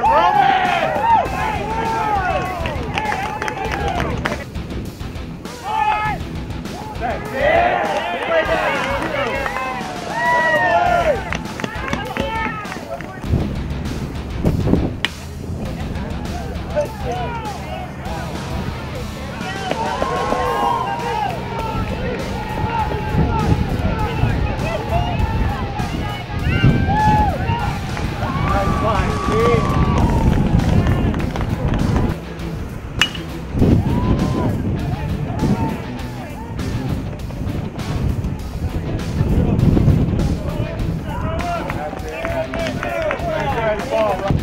Roman. ball, right?